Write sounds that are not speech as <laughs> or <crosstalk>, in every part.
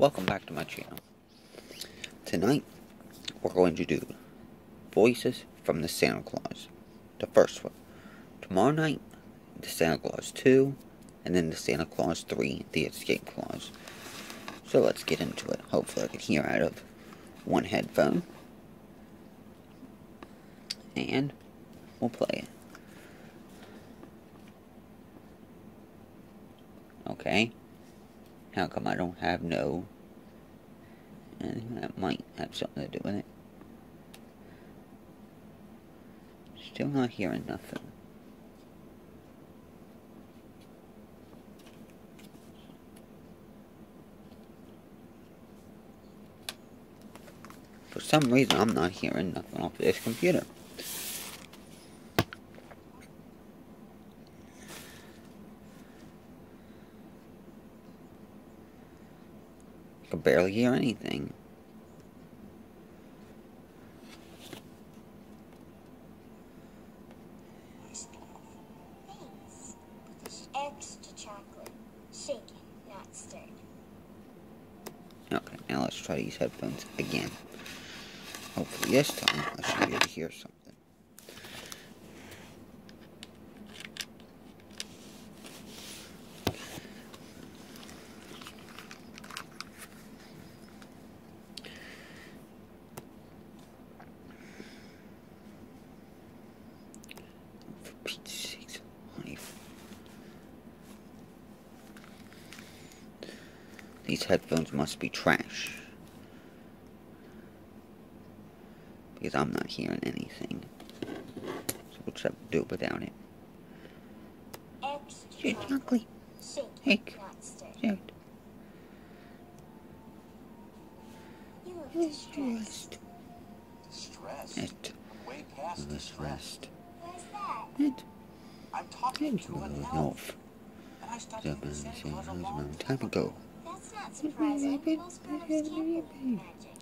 welcome back to my channel. Tonight, we're going to do Voices from the Santa Claus. The first one. Tomorrow night, the Santa Claus 2, and then the Santa Claus 3, the Escape Clause. So let's get into it. Hopefully I can hear out of one headphone. And we'll play it. Okay. How come I don't have no? That might have something to do with it. Still not hearing nothing. For some reason, I'm not hearing nothing off this computer. I can barely hear anything. Extra chocolate. Shaken, not stirred. Okay, now let's try these headphones again. Hopefully this time I should be able to hear something. These headphones must be trash. Because I'm not hearing anything. So we'll just have to do it without it. Chocolate. ugly. Shaken, Hey. not stirred. Dude. You look Who's distressed. Distressed. Distressed? It. I'm way past. Distressed. That? It. I'm talking to an elf. And I stopped The being man Santa saying Claus a was a long long time ago. That's not surprising. Most grown-ups can't predict magic.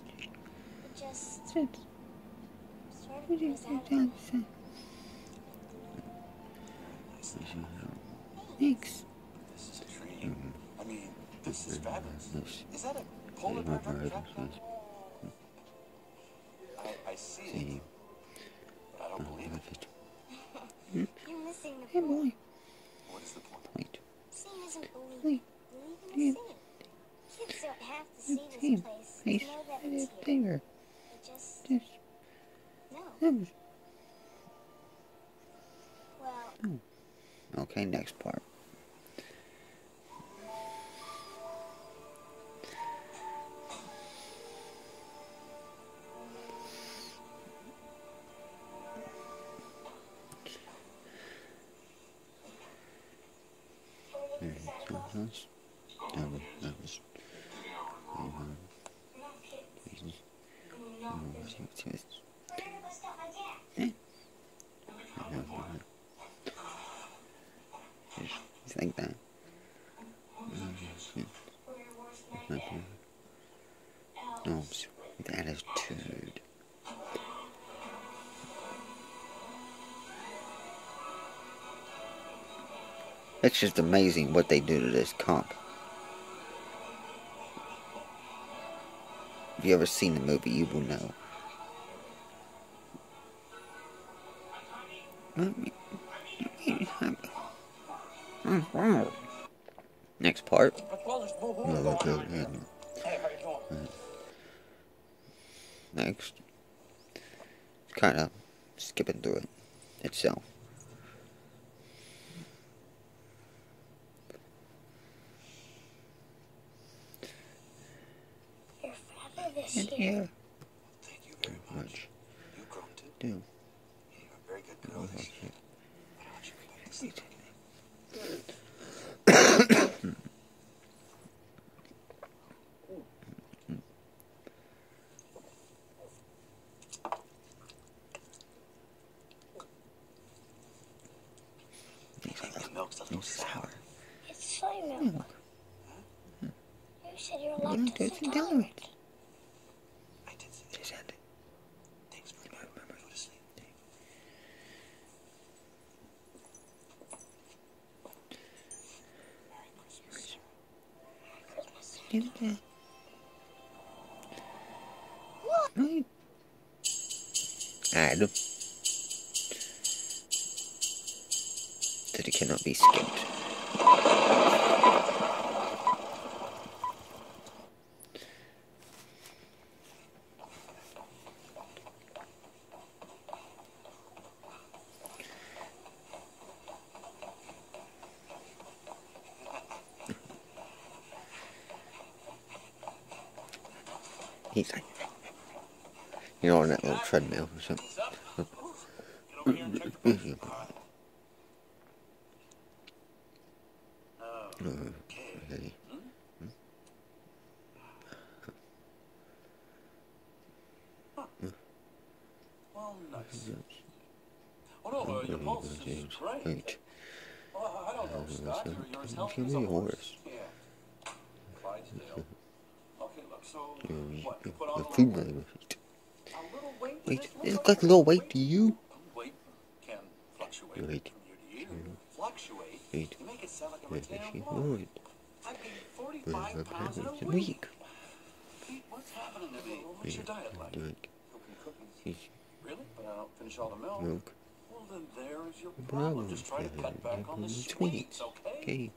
It just sort of goes out of Thanks. This is a dream. I mean, this is fabulous. Is that a polar bear jumping jack? I, I see it, but I don't believe it. <laughs> You're missing the Hey point. boy. What is the point? Wait. Seeing isn't believing. Wait. Believing is seeing. Kids don't have to see Hey, this place hey, to know that I did here. finger. They just Just. um, Well, Okay, next part. There. That was, that was, like that. Sweet attitude. It's just amazing what they do to this cop. If you ever seen the movie, you will know. Next part. Next. Kind of skipping through it itself. you're forever this And year. here, Thank you very much. much You've grown too. do. You're a very good girl this year. Why don't you go back to sleep? The milk's a little sour. It's soy milk. Milk. You said you're lactose it's intolerant. Ah, Add. That it cannot be skipped. He's like, you're on that little treadmill or something. Get over here and check the books. Okay. Well, nice. Oh, no, uh, your pulse is great. Well, I don't know, Scott. You're, you're as healthy as a horse. Yeah. Clydesdale. Okay, look, so, Um, what, you put on a little Wait, it looks like a little weight to you. Weight can fluctuate Wait. from year to year. Fluctuate? Wait. You make it sound like a Wait, bloke. would. I gained Wait, 45 what pounds in happens a in a week. week? Pete, what's happening to me? What's your diet like? Cooking Really? But I don't finish all the milk. milk. Well, then there is your Problem. Just try to cut back on the Sweets. okay?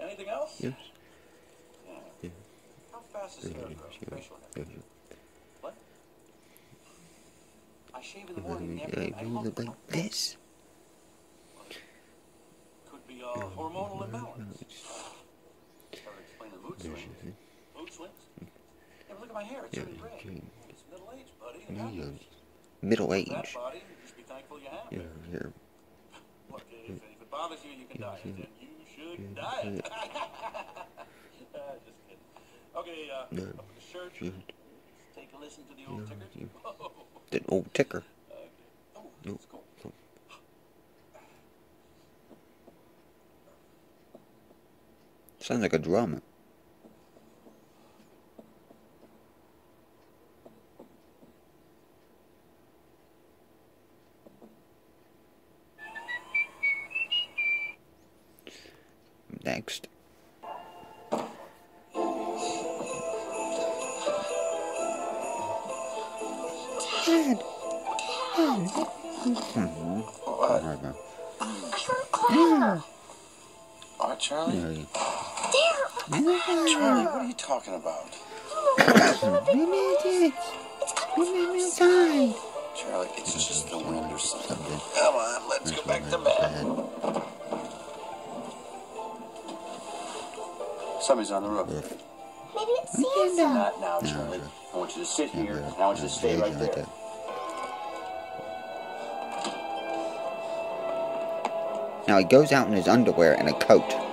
Anything else? Yes. Yeah. Yeah. How fast is hair growth? Facial hair? Yes. What? I shave in the morning. Every I look look like this. Could be a hormonal imbalance. Start explaining mood swings. Mood swings? Yeah, but look at my hair. It's turning gray. It's middle age, buddy. It Yeah. happens. Middle That age. body, just be thankful you have Yeah, here. <laughs> Look, if, if it bothers you, you can diet, you should diet. uh, <laughs> just kidding. Okay, uh, up with the shirt. Take a listen to the old Yeah, ticker. yeah. <laughs> Oh, The old ticker. Oh, No. that's cool. Sounds like a drum. Next. Charlie. Yeah. There! Charlie, what are you talking about? <coughs> We made it. We made it inside. Charlie, it's just the wind or something. Something. Come on, let's go back to bed. Somebody's on the roof. Maybe it's Santa! Not now, Charlie. I want you to sit here, and I want you to stay right there. Now he goes out in his underwear and a coat.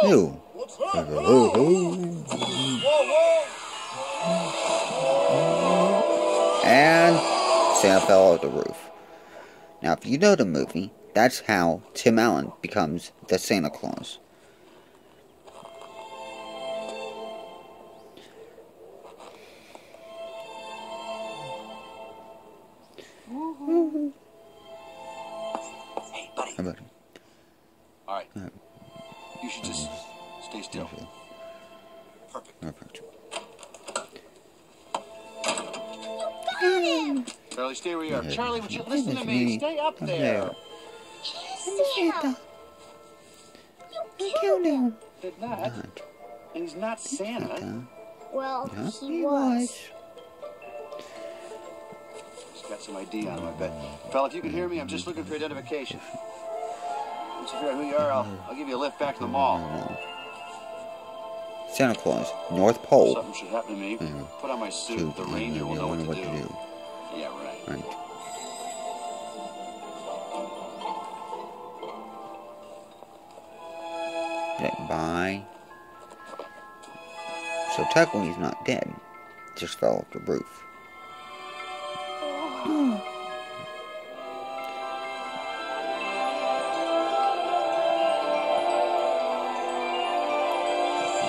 Hey! Ew. Oh, Whoa, whoa! And Santa fell off the roof. Now, if you know the movie, that's how Tim Allen becomes the Santa Claus. Hey, buddy. How about it? All right. You should just stay still. Okay. Perfect. Perfect. Charlie, stay where you are. Yeah. Charlie, would you listen to me? me. Stay up Up there. there. Santa! You killed him! Did not. Not And he's not Santa. Santa. Well, Yeah, he was. He's got some ID on him, I bet. Fella, if you can hear me, I'm just looking for mm-hmm. identification. Once you figure out who you are, I'll, I'll give you a lift back to the mall. Santa Claus, North Pole. Something should happen to me. Yeah. Put on my suit. Shoot, The ranger then will you know wonder what to do. Yeah, right. Right. That by. So technically he's not dead. Just fell off the roof. <gasps> <gasps> <sighs>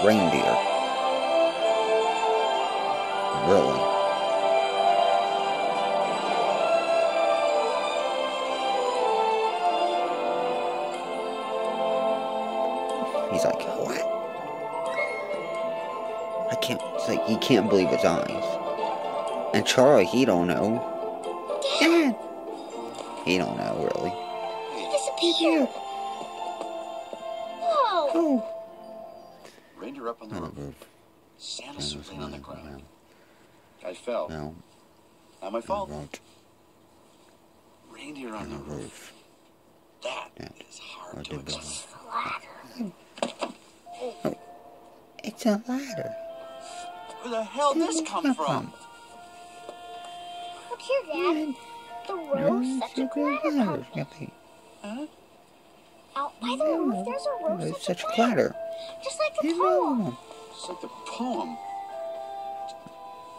Reindeer. Really? He's like, what? I can't, it's like, he can't believe his eyes. And Charlie, he don't know. Dad! He don't know, really. He disappeared. Whoa. Oh. Reindeer up on the On the roof. roof. Santa suit on the ground. I fell. No, Not my fault. the road, Reindeer on on the the roof. roof. That Yeah. is hard Or to the building. explain. It's a ladder. Where the hell did this come from? Look here, Dad. The roof's such a glider company. Huh? Out by the roof, there's a roof It's such, such a a ladder. Just like the You poem. Just like the poem.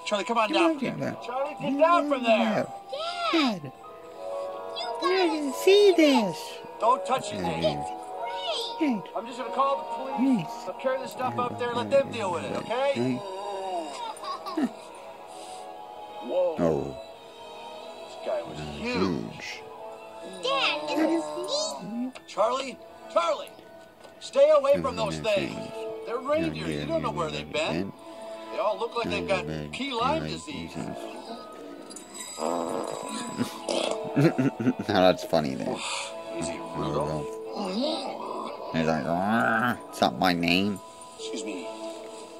Charlie, come on Come down. on down there. Charlie, get down from there. Dad, Dad, you I gotta didn't see this. Don't touch Yeah, anything. It's great. I'm just gonna call the police. Yes. I'll carry the stuff up there. And let them deal with it, okay? <laughs> Whoa. Oh, This guy was huge. huge. Dad, this is neat. Charlie, Charlie, stay away from those things. things. They're reindeer. You don't know where they've been. They all look like they've got key lime disease. <laughs> now that's funny then. <sighs> Easy, Rudolph. He's like, "Ah, it's not my name. Excuse me.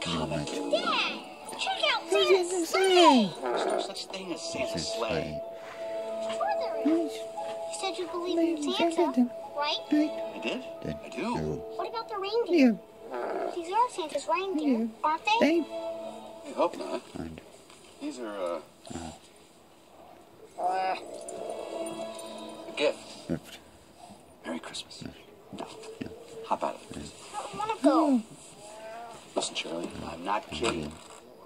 Comet. Dad, check out Who's in the Santa's sleigh? There's no such thing as Santa's sleigh. Sure there is. You said you believe in Santa, right? I did? did. I do. What about the reindeer? Yeah, These are Santa's reindeer, Yeah. aren't they? they. I hope not. And These are, uh, a gift. Gift. Merry Christmas. Now, hop out of it. I don't want to go. Listen, Charlie, I'm not kidding.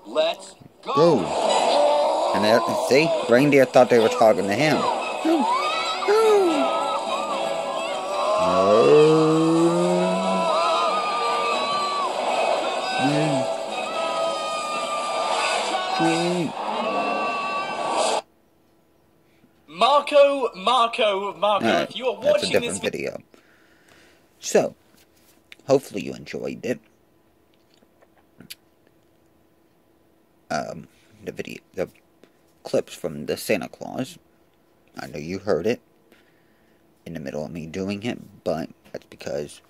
Let's go. Go. And there, see, reindeer thought they were talking to him. Marco, Marco, Marco, if you are watching this video. So, hopefully you enjoyed it. Um, the video, the clips from the Santa Claus. I know you heard it in the middle of me doing it, but that's because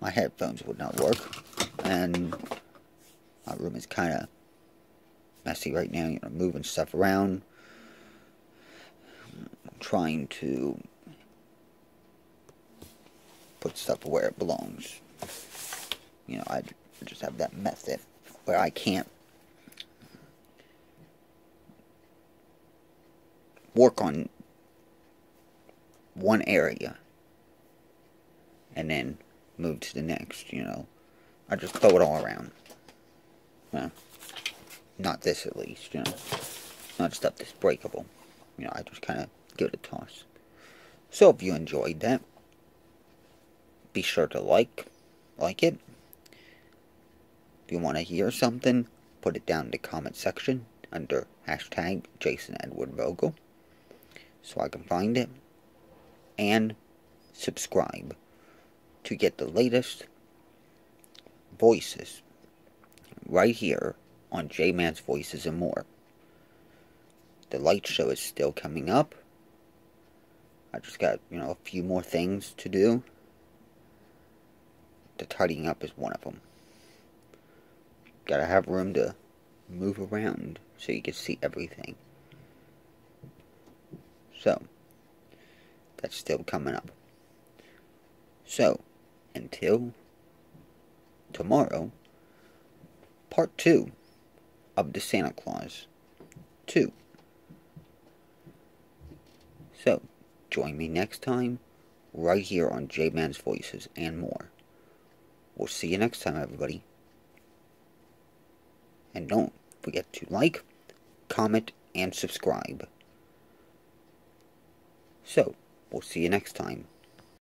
my headphones would not work, and my room is kind of messy right now. You know, moving stuff around, trying to put stuff where it belongs. You know, I just have that method where I can't work on one area and then move to the next, you know. I just throw it all around. Well, not this at least, you know. Not stuff that's breakable. You know, I just kind of give it a toss. So if you enjoyed that, be sure to like, like it. If you want to hear something, put it down in the comment section under hashtag Jason Edward Vogel so I can find it. And subscribe to get the latest voices right here on J Man's Voices and More. The light show is still coming up. I just got, you know, a few more things to do. The tidying up is one of them. Gotta have room to move around so you can see everything. So, that's still coming up. So, until tomorrow, part two of the Santa Claus 2. So, join me next time right here on J Man's Voices and more. We'll see you next time, everybody. And don't forget to like, comment, and subscribe. So, we'll see you next time